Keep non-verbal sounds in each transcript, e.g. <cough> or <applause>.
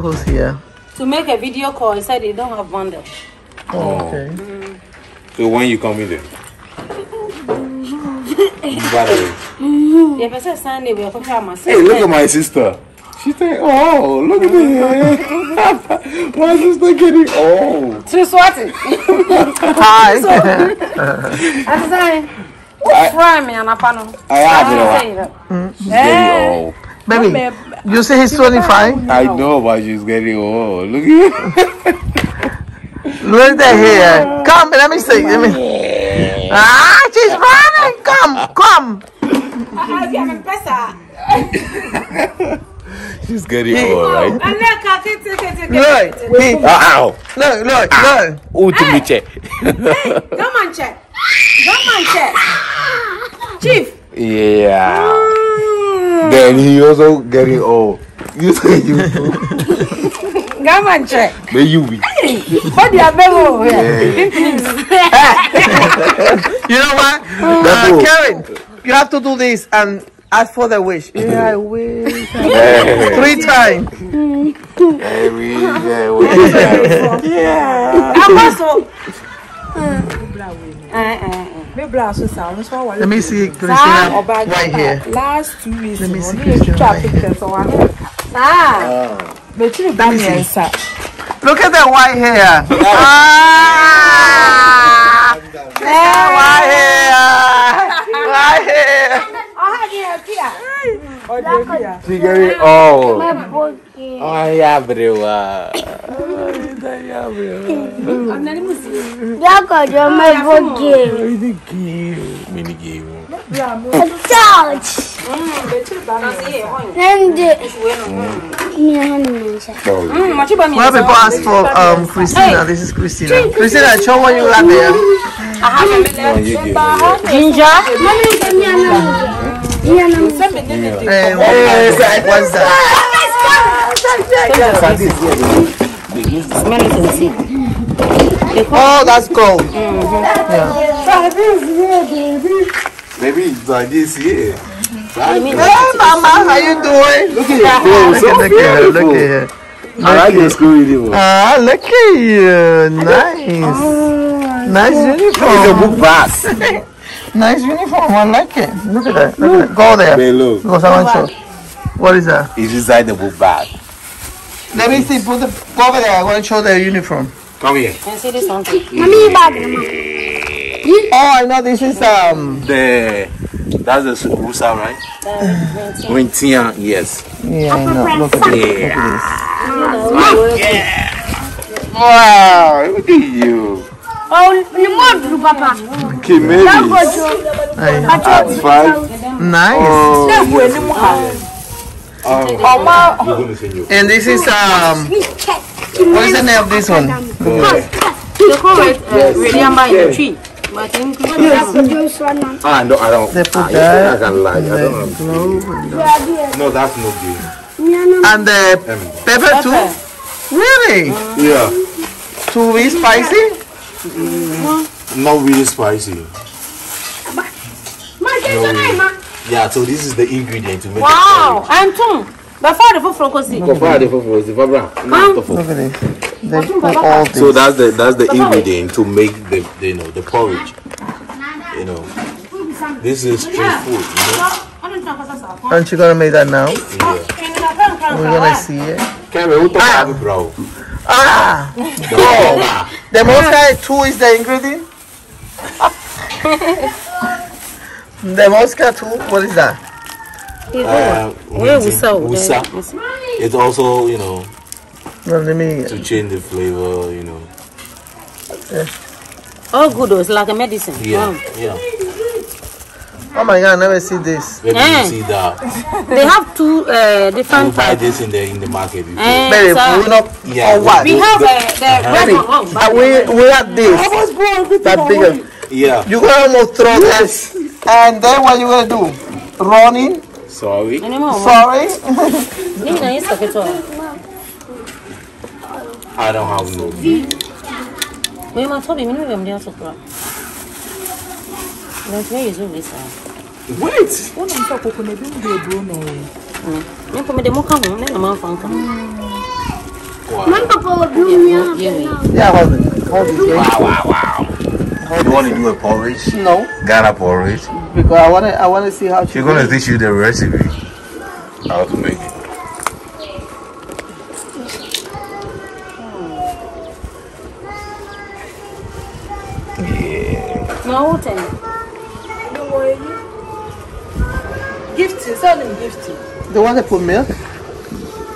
Who's here? To make a video call, he said they don't have bundle. Oh, okay. So when you come in there? By the way. Yeah, but said Sunday we are talking about my sister. Hey, look at my sister. She think, oh, look at me. <laughs> my sister getting old. To Swati. Hi. I'm saying, what's wrong, me and Apano? I have say it. that. She's getting old. Baby, you say he's 25? I know, but she's getting old. Look at <laughs> Look at that hair. Come, let me see. Let me. Ah, she's running. Come, come. <laughs> She's getting old, right? Look. He, ah, Ow! look, look, ah. look. Oh, to me check. Come on, check. Come on, check. <laughs> Chief. Yeah. Mm. Then he also getting old. You say you <laughs> too. Come on, check. May you be. What do you have here? <laughs> You know what? Uh. Karen, you have to do this and ask for the wish. Yeah, I wish. <laughs> Three times. hey, we, yeah, we, yeah. I'm also. Let me see Christina right here. last two weeks Let me no, see ne Christian yɛtwitwa right here. pictures wɔ ano Ah. mekyiri ba mmiɛnsa Look at that white hair. Ah! Yeah, white hair. White hair. ɔde bi a She getting old. Oh, yeah, bro. Jákòjọ́ mẹ́bọ̀ game. Touch. Ń ṣe. Well, people ask for um Christina. This is Christina. Christina, show what you got there. Oh. Ginger. And what- what's that? And. Oh, that's gold. Yeah. Maybe it's like this here. Hey, Mama, how you doing? <laughs> Look at. Bro, Look so at, look at her. Look beautiful. at her. I like your school uniform. Ah, look at you. Nice. Nice It's a uniform. book bag. <laughs> Nice uniform. I like it. Look at that. Look at that. Go there. Look. Go, someone show. What is that? It's inside the book bag. Let me see. Put the go over there. I want to show the uniform. Come here. Can you see this one? Báàgì náà. Oh, I know this is um. The that's the Sukusa, right? Wintia, yes. Yeah, I know. Look at this. Yeah. Look at this. Wow, look at you. Ọ̀ ni mo dùn papa. Okay, maybe Jákòjọ́. Aye. at five. Nice. Oh, ewu anim ha. And this is um. What is the name of this one? They call it uh, Radiamba in the tree. But in Jákòjọ́ sọ náà. Ah, no, I don't. They put ah, that I can lie. I don't know. No, that's no game. Ní àná And the pepper too. Really? Yeah. Too be spicy? Not really spicy. Má ṣe sọ náà ma. Yeah, so this is the ingredient to make Wow. And two. Before the food focus. it. Kofra de fofo, the fabra. Look at this. They put all this. So that's the that's the ingredient to make the, the you know the porridge. You know, this is street food. You know. Aren't you gonna make that now? Yeah. We're gonna see it. Kevin, who talk about bro? Ah! Oh. The mosca two is the ingredient? <laughs> the mosca two, what is that? Uh, Where we sell? Wusa. It's also you know No, let me. to change the flavor. You know. All good. It's like a medicine. Yeah. Mm. Yeah. Oh my god, I never see this. Maybe Eh. you see that. They have two uh, You buy this in the in the market. before. Eh, Baby, so we not Yeah, or what? we have uh, the red Baby, one. Oh, uh, we we have this. That bigger. Yeah. You gonna almost throw this, and then what you gonna do? Running? Sorry. anymore. Sorry. Need to use the kettle. I don't have no. We must have been able to cry. That's where you do this. Wait. wonam sɛ koko na ebi mu de eburo na ɔyɛ Me come the mocha home, then I'm off and come. Man papa will do me up now. Yeah, hold it. Hold it. yeah. Wow, wow, wow. You want to do a porridge? No, Ghana porridge. Because I wanna I wanna see how she. She's gonna teach you the recipe. How to make it. No, ten. Gifting, sell them gifting. The one that put milk.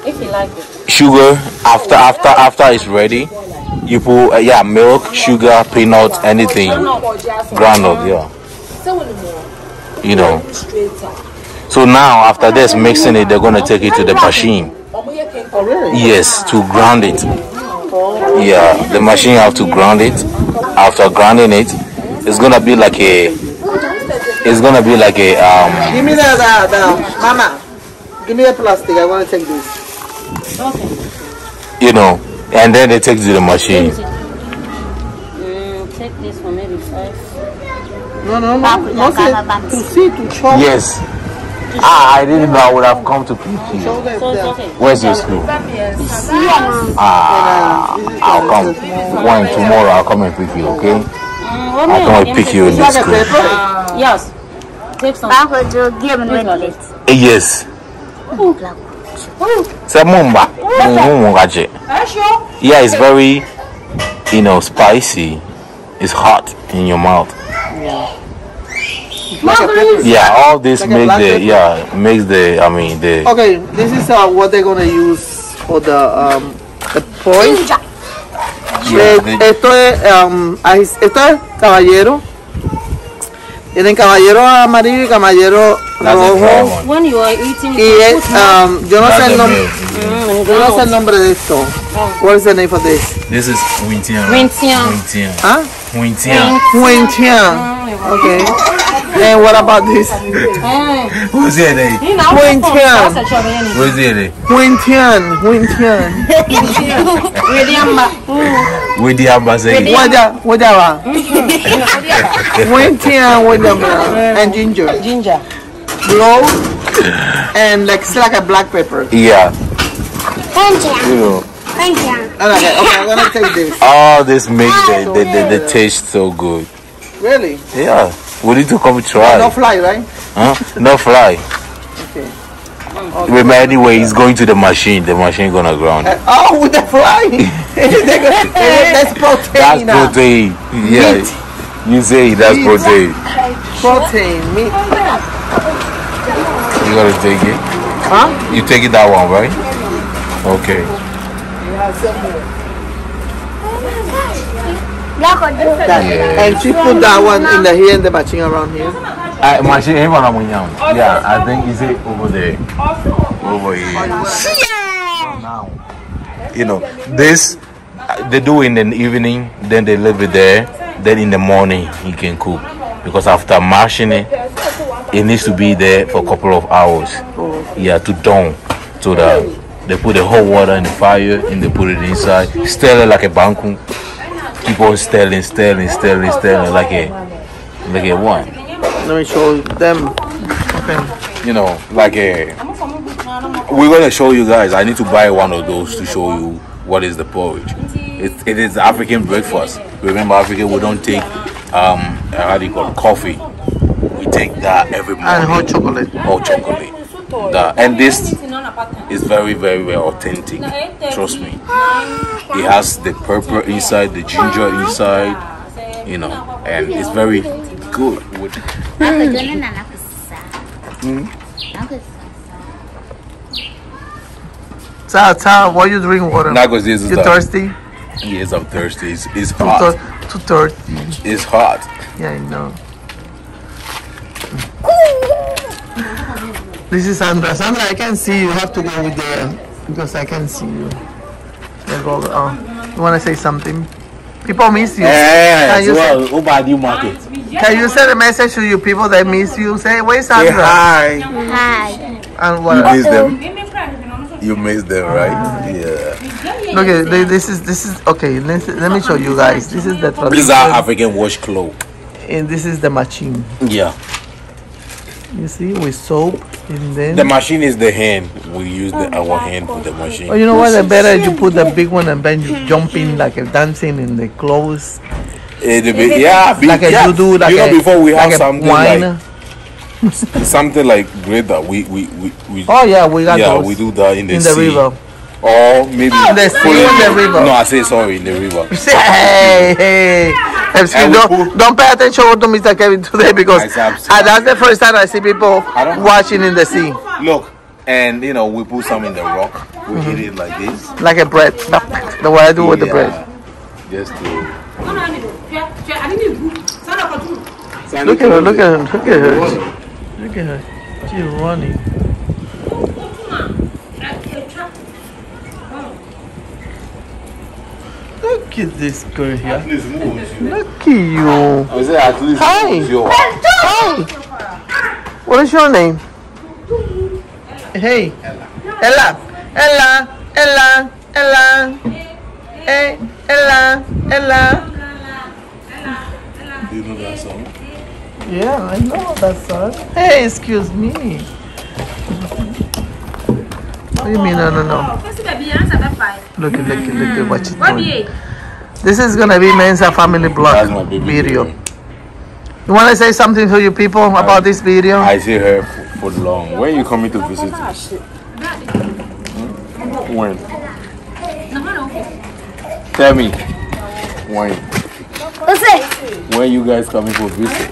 If you like it. Sugar after after after it's ready. You put uh, yeah milk, sugar, peanuts, anything. Groundnut, yeah. You know. So now after this mixing it, they're gonna take it to the machine. Yes, to ground it. Yeah, the machine have to ground it. After grounding it, it's gonna be like a. It's gonna be like a um. Give me the, the the mama. Give me the plastic. I wanna take this. Okay. You know, and then they take it to the machine. Mm, take this for maybe five. No no no. No say to see to chop. Yes. Ah, I didn't know I would have come to pick you. Show them So it's there. okay. Where's your school? Ah, I'll come. When tomorrow I'll come and pick you, okay? Mm, I'll come and pick you in the school. Yes. Take some. Give me it. Eh, Yes. Say mumba. Mumba. Yeah, it's very, you know, spicy. It's hot in your mouth. Like paper. Yeah, all this Like a make black the yeah makes the I mean the Okay, this is uh, what they're gonna use for the um the porridge. yeah, Eh, esto es um, esto es caballero. Tienen caballero amarillo y caballero that's rojo. one. When you are eating, Y es, um, yo no That's sé el the nombre. Mm, Yo no sé el nombre de esto. What is the name for this? This is Wintian. Wintian. Wintian. Huh? Wintian. Huentian. Okay. And what about this? Mm. <laughs> Who's here? They? You know, Wintian. that's a trouble, anyway. Who's here? They? Huentian. Huentian. With the ambassador. Waya, waya va. Huentian, waya. And ginger. Ginger. Blow. And like, it's like a black pepper. Yeah, Thank you. you know, Thank you. Okay, okay, I'm gonna take this. all this makes the the, the, the taste so good. Really? Yeah, we need to come try. No fly, right? Huh? No fly. Okay. Remember, anyway, he's going to the machine. The machine gonna ground. it. Uh, oh, with the fly. <laughs> that's protein. That's now. protein. Yeah, you say that's Meat. protein. Protein. Meat. You gotta take it. Huh? You take it that one, right? Okay. That. And she put that one in the here and the machine around here. Uh, machine, him on Amunyam. Yeah, I think is it over there. Over here. Now, you know, this they do in the evening, then they leave it there. Then in the morning, you can cook because after mashing it, it needs to be there for a couple of hours. Yeah, to dawn. So that they put the hot water in the fire and they put it inside, stir it like a banku. Keep on stirring, stirring, stirring, stirring like a like a what? Let me show them. Okay. you know, like a. We're gonna show you guys. I need to buy one of those to show you what is the porridge. It, it is African breakfast. Remember, Africa we don't take um how do you call it, coffee. We take that every morning. And hot chocolate. Hot chocolate. That and this is very very very authentic. Trust me. It has the purple inside, the ginger inside. You know, and it's very good. With, Tell, tell, why you drink water? Now, 'cause this is You the- thirsty? yes, I'm thirsty. It's, it's Too, hot. thir- too thirsty. It's hot. Yeah, I know. This is Sandra. Sandra, I can see you. You have to go with the because I can see you. There go. Oh, you want to say something? People miss you. Eh, can, you say, who buy new market? can you send a message to you people that miss you? Say, where's Say Sandra? hi. Hi. And what? You miss them. You miss them, right? Yeah. Look, at thi- this is this is okay. Let let me show you guys. This is the These are tradition, African wash clothes. and this is the machine. Yeah. You see, with soap. And then. The machine is the hand. We use the, our hand for the machine. Oh, you know what? The better you put the big one and then you jump in like a dancing in the clothes, the big- yeah, big, like yeah. you do, like you know, a before we like have a something wine. like something like greater. We we we, we oh yeah, we got yeah those we do that in the, in the sea. river. Or maybe In the sea, put in the river. No, I say sorry in the river. <laughs> hey, hey. Excuse don't, put- don't pay attention to Mr. Kevin <laughs> today because I uh, that's the first time I see people I watching in the sea. Look, and you know we put some in the rock. We hit it like this. Like a bread. The way I do with the bread. Just to. Look at her, look at her, look at her. Look at her. She's running. Look at this girl here. Look at you. I say at least Hi. your Hi. What is your name? Hey. Ella. Ella. Ella. Ella. Hey. Ella. Ella. Do you know that song? Yeah, I know that song. Hey, excuse me. What do you mean? No, no, no. Look at, look at, look at what you're doing. This is gonna be Mensah Family That's Blog my baby. video. You wanna say something to you people about this video? I see her f- for long. When you coming to visit us? Hmm? When? Tell me. When? What's it? When you guys coming for visit?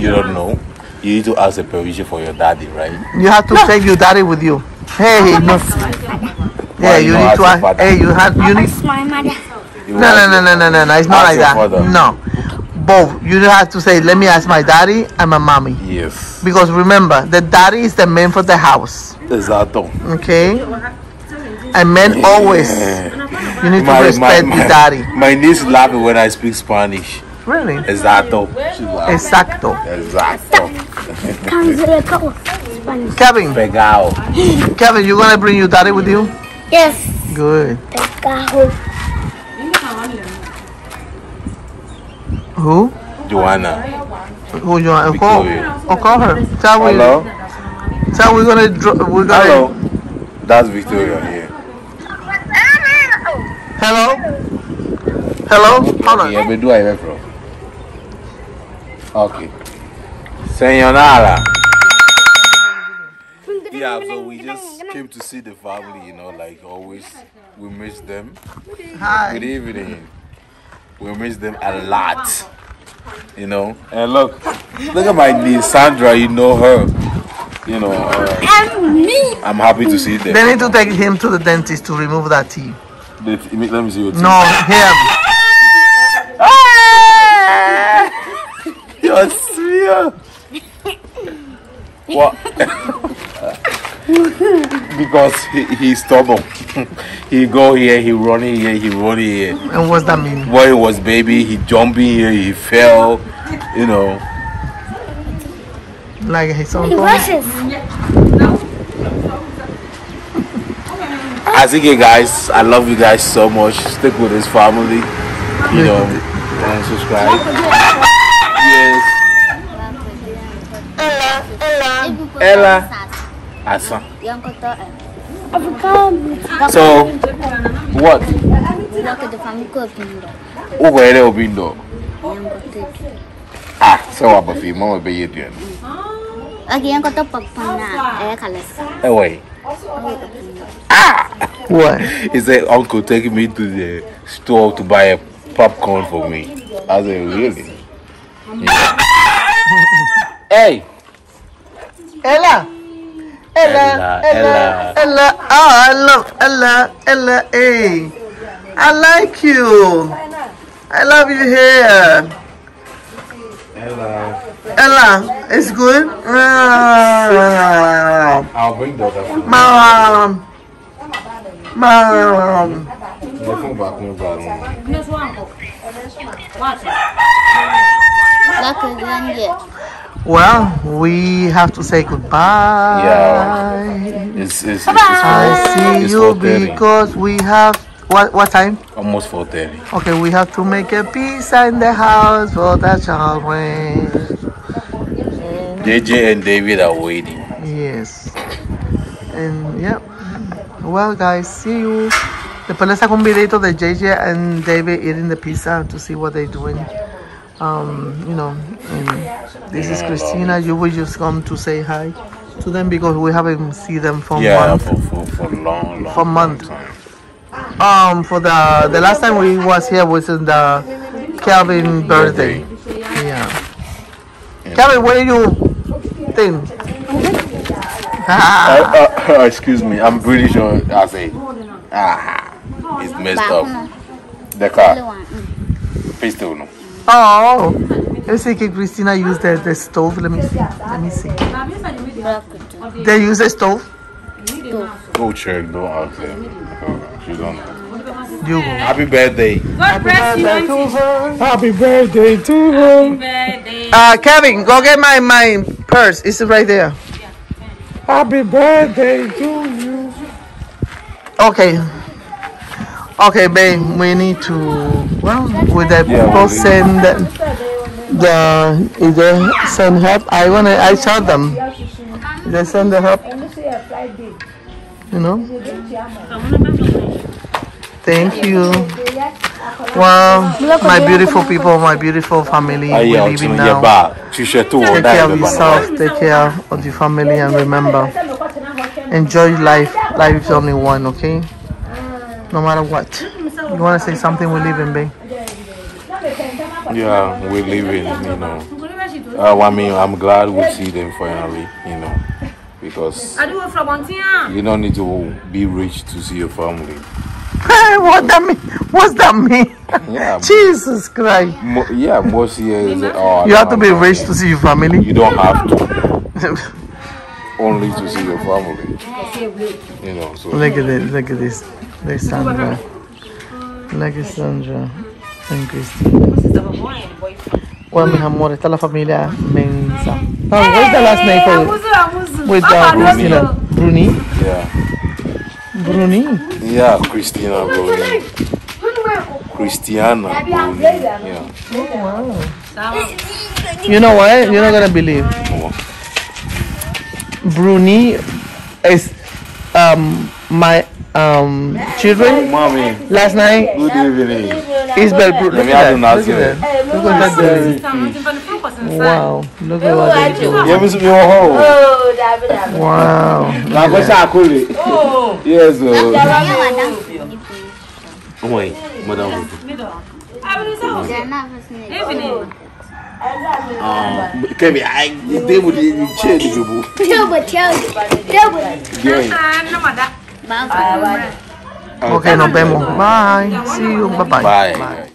You don't know. You need to ask a permission for your daddy, right? You have to take your daddy with you. Hey, no. Yeah, you you need to. ask father? Hey, you have. You need. My mother. You No, no, no, no, no, no, no. It's not Ask like that. father. No. Both. You have to say, let me ask my daddy and my mommy. Yes. Because remember, the daddy is the man for the house. Exacto. Okay? And men always, you need to respect the daddy. my niece laughing when I speak Spanish. Really? Exacto. She laughing. Exacto. Exacto. Comes with a couple. Spanish. Kevin, Pegao. Kevin, you gonna bring your daddy with you? Yes. Good. Pescado. Who? Joanna. Who you want? Call, Victoria. oh, call her. Tell we, Hello. tell we're gonna, we're gonna. Hello. That's Victoria here. Hello? Hello? Hold on. Yeah, but do I hear from? Okay. Señora. Yeah, so we just came to see the family, you know, like always. We miss them. Good evening. We miss them a lot. You know. And look, look at my niece Sandra. You know her. You know. Uh, And me. I'm happy to see them. They need to take him to the dentist to remove that teeth. Let me let me see what. No, him. You're serious. <laughs> What? Because he, he's stubborn. <laughs> he go here, he run here, he run here. And what's that mean? When he was baby, he jump in here, he fell. You know. Like his He uncle? rushes. <laughs> As again, guys, I love you guys so much. Stick with this family. You know, and subscribe. <laughs> Yes. Ella. Asa. Yang kata African. So, what? Bila ke depan muka pindah. Obindo. Ah, so what about you? Mama be you doing? Lagi yang kata pagpana. Eh kalas. Hey, wait. What? <laughs> He said, Uncle, take me to the store to buy a popcorn for me. I said, really? Yeah. <laughs> hey! Ella. Ella. Ella, Ella. Ella. Oh, I love Ella. Ella. Hey. I like you. I love your hair. Ella. Ella, it's good. I'll bring the other phone. Mom. Mom. The phone back no problem. Dah ke belanja. Well, we have to say goodbye. Yeah. It's, it's, it's, it's, I see you because we have what what time? Almost 4.30. Okay, we have to make a pizza in the house for the children. JJ and David are waiting. Yes. And yeah. Well, guys, see you. Después les saco un videito de JJ and David eating the pizza to see what they're doing. Um, you know, and this is Christina. You will just come to say hi to them because we haven't seen them for a Yeah, month. for, for, for long, long, For month. long time. Um, for the the last time we was here was in the Calvin birthday. Yeah. Calvin, what do you think? Uh, <laughs> uh, <laughs> excuse me, I'm pretty sure I say, ah, it's messed up. The car, Luan. pistol, no. Oh, let's see. Can Christina use the, the stove? Let me see. Let me see. They use the stove. Go check, don't ask her. Uh, She don't know. You. Happy birthday. God bless you, auntie. Happy birthday to her. Birthday. Uh, Kevin, go get my my purse. It's right there. Happy birthday to you. Okay. Okay, babe. We need to. Well, with the Yeah, people send the, the if they send help, I wanna. I saw them. They send the help. You know. Thank you. Well, my beautiful people, my beautiful family, we're leaving now. your bar. T-shirt too. Take care of yourself, take care of your family, and remember, enjoy life. Life is only one, okay? No matter what. You want to say something? We're leaving, babe. Yeah, we're leaving, you know. Uh, I mean, I'm glad we see them finally, you know, because I do from one you don't need to be rich to see your family. what that mean? What's that mean? Yeah, <laughs> Jesus Christ! mo- yeah, most years. Oh, You have to be no, rich to see your family. You don't have to. <laughs> Only to see your family. You know, so Look at this. Look at this. There's Sandra. Look at Sandra and Christine. Well, mis amores, está la familia Mensah. Oh, what's the last name for with uh, Christina? Bruni. yeah, Bruni. yeah, Christina Bruni. Christiana Bruni. Yeah. You know what? You're not gonna believe. Bruni is um my um children Mommy, last night good evening. Isabel Bruni. Let Look me at have that. the Look at that. Look at that. baby. Wow. Look at what they do. Yeah, Miss Mihoho. Oh, David, David. Wow. Nagosa Akule. Yes, uh, Yang ada. wait, madam. Jangan apa Um, Kevin, I they would change the people. Coba, coba, coba. Yeah. Bagus. Okay, nos vemos. Bye. See you. Bye-bye. Bye.